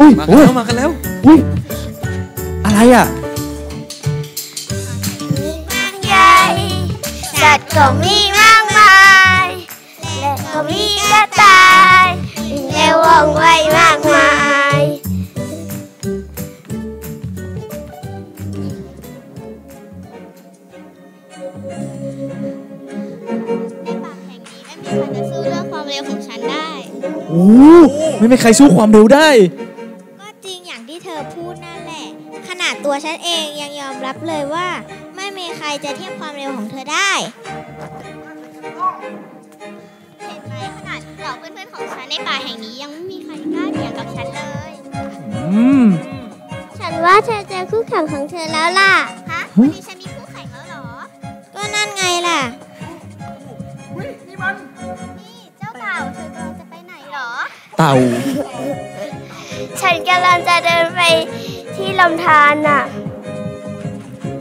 อุ้ยมากันอุ้ยแล้วมากันแล้วอุ้ยอะไรอะมากใหญ่สัตว์ก็มีมากมายและก็มีกระต่ายวิ่งเร็วว่องไวมากมายในป่าแห่งนี้ไม่มีใครจะสู้เรื่องความเร็วของฉันได้โอ้ ไม่มีใครสู้ความเร็วได้ ก็จริงอย่างที่เธอพูดนั่นแหละ ขนาดตัวฉันเองยังยอมรับเลยว่า ไม่มีใครจะเทียบความเร็วของเธอได้ เห็นไหมขนาดเหล่าเพื่อนๆของฉันในป่าแห่งนี้ยังไม่มีใครกล้าเถียงกับฉันเลย อืม ฉันว่าเธอเจอคู่แข่งของเธอแล้วล่ะ ฮะวันนี้ฉันา ฉันกำลังจะเดินไปที่ลำธารน่ะ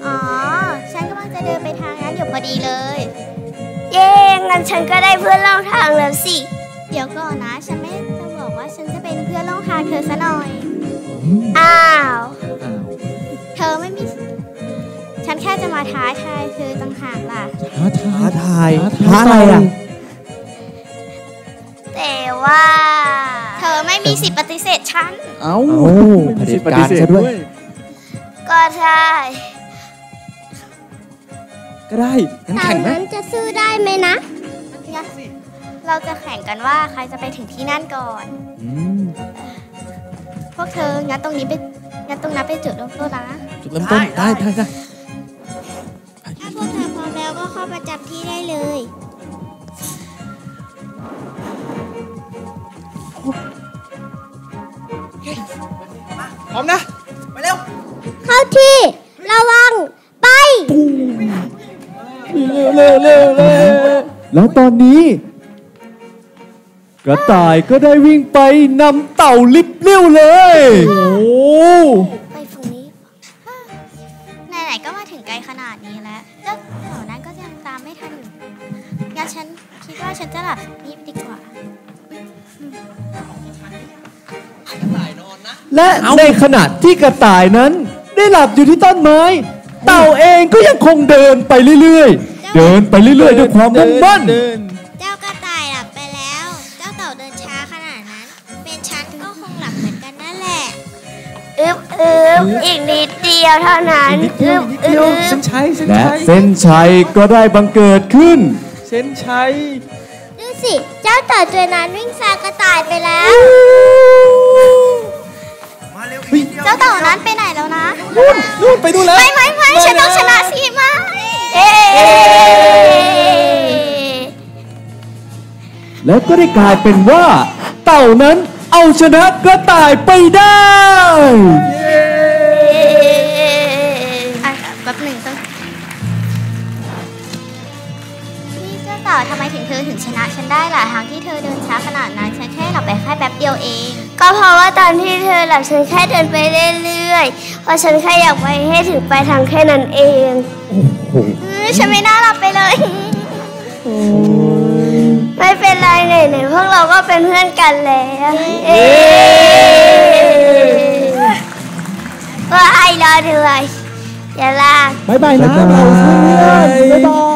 อ๋อ ฉันกำลังจะเดินไปทางนั้นอยู่พอดีเลย เย้งั้นฉันก็ได้เพื่อนร่วมทางแล้วสิ เดี๋ยวก่อนนะ ฉันไม่จะบอกว่าฉันจะเป็นเพื่อนร่วมทางเธอซะหน่อย อ้าว เธอไม่มี ฉันแค่จะมาท้าทายเธอต่างหากล่ะ ท้าทาท้ายทายท้าท้าอะไรอะ แต่ว่าเธอไม่มีสิทธิ์ปฏิเสธฉัน เอ้าเอ้าเผด็จการซะด้วย ก็ใช่ก็ได้งั้นตอแข่นงไหมนั้นจะสู้ได้ไหมนะ งั้นเราจะแข่งกันว่าใครจะไปถึงที่นั่นก่อน อืมพวกเธองั้นตรงนี้ไปงั้นตรงนั้นเป็นจุดเริ่มต้นนะจุดเริ่มต้นได้ได้ได้ถ้าพวกเธอพร้อมแล้วก็เข้าประจำที่ได้เลย พร้อมนะ ไปเร็ว เข้าที่ ระวัง ไปเร็วเร็วเร็วเร็วแล้วตอนนี้ กระต่ายก็ได้วิ่งไปนำเต่าลิบเลี้ยวเลย โอ้ไปฝั่งนี้ไหนๆก็มาถึงไกลขนาดนี้แล้วเจ้าแถวนั้นก็ยังตามไม่ทันอยู่งั้นฉันคิดว่าฉันจะหลับนี่ดีกว่า และในขณะที่กระต่ายนั้น ได้หลับอยู่ที่ต้นไม้ เต่าเองก็ยังคงเดินไปเรื่อยๆ เดินไปเรื่อยๆด้วยความมุ่งมั่นเดินเจ้ากระต่ายหลับไปแล้ว เจ้าเต่าเดินช้าขนาดนั้น เป็นฉันก็คงหลับเหมือนกันนั่นแหละอึบอึบอีกนิดเดียวเท่านั้นนิดเดีอึยวบนิดอึเดียวบเส้นชัยเส้นและชัยเส้นชัยก็ได้บังเกิดขึ้น เส้นชัยดูสิ เจ้าเต่าตัวนั้นวิ่งแซงกระต่ายไปแล้ว เจ้าเต่านั้นไปไหนแล้วนะนู่นนู่นไปดูแล้วไม่ไม่ไม่ฉันต้องชนะสิไม่เอ๊แล้วก็ได้กลายเป็นว่า เต่านั้นเอาชนะกระต่ายไปได้ ไมถึงเธอถึงชนะฉันได้ล่ะทางที่เธอเดินช้าขนาดนั้นฉันแค่หลับไปแค่แป๊บเดียวเอง ก็เพราะว่าตอนที่เธอหลับฉันแค่เดินไปเรื่อยๆเพราะฉันแค่อยากไปให้ถึงปลายทางแค่นั้นเองเออฉันไม่น่าหลับไปเลยไม่เป็นไรไหนๆพวกเราก็เป็นเพื่อนกันแล้วเอ๊ก็ไอรอด้วยอย่าลากบ๊ายบายนะเราเพื่อนบ๊ายบาย